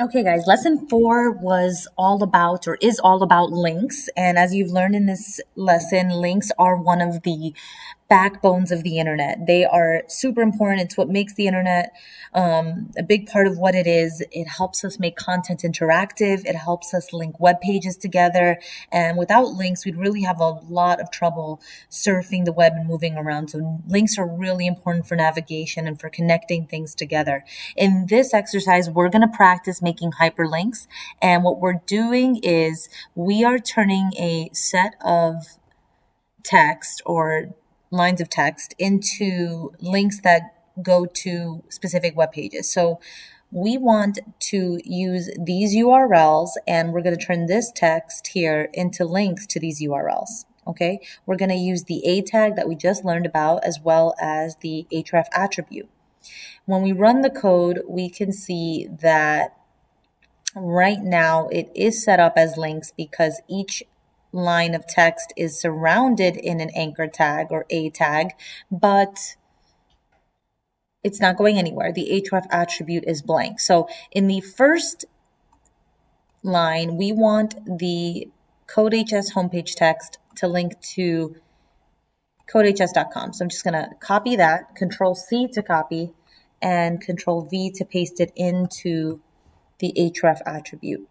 Okay, guys, lesson four was all about or is all about links. And as you've learned in this lesson, links are one of the backbones of the internet. They are super important. It's what makes the internet um, a big part of what it is. It helps us make content interactive. It helps us link web pages together. And without links, we'd really have a lot of trouble surfing the web and moving around. So links are really important for navigation and for connecting things together. In this exercise, we're going to practice making hyperlinks. And what we're doing is we are turning a set of text or lines of text into links that go to specific web pages. So we want to use these URLs and we're going to turn this text here into links to these URLs. Okay, we're going to use the A tag that we just learned about as well as the href attribute. When we run the code, we can see that right now it is set up as links because each line of text is surrounded in an anchor tag or a tag, but it's not going anywhere. The href attribute is blank. So in the first line, we want the CodeHS homepage text to link to codehs.com. So I'm just going to copy that, control C to copy, and control V to paste it into the href attribute.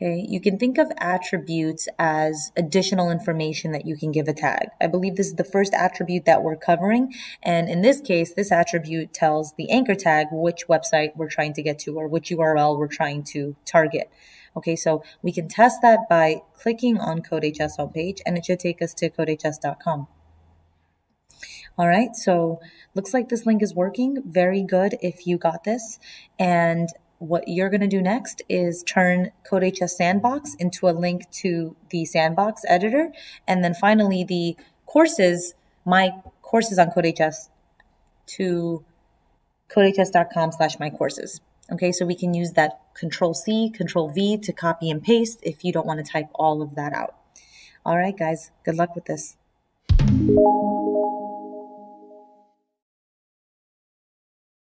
Okay, you can think of attributes as additional information that you can give a tag. I believe this is the first attribute that we're covering. And in this case, this attribute tells the anchor tag which website we're trying to get to or which URL we're trying to target. Okay, so we can test that by clicking on CodeHS homepage and it should take us to codehs.com. All right, so looks like this link is working. Very good if you got this. And what you're going to do next is turn CodeHS Sandbox into a link to the Sandbox editor. And then finally, the courses, my courses on CodeHS to codehs.com slash my courses. Okay, so we can use that control C, control V to copy and paste if you don't want to type all of that out. All right, guys, good luck with this.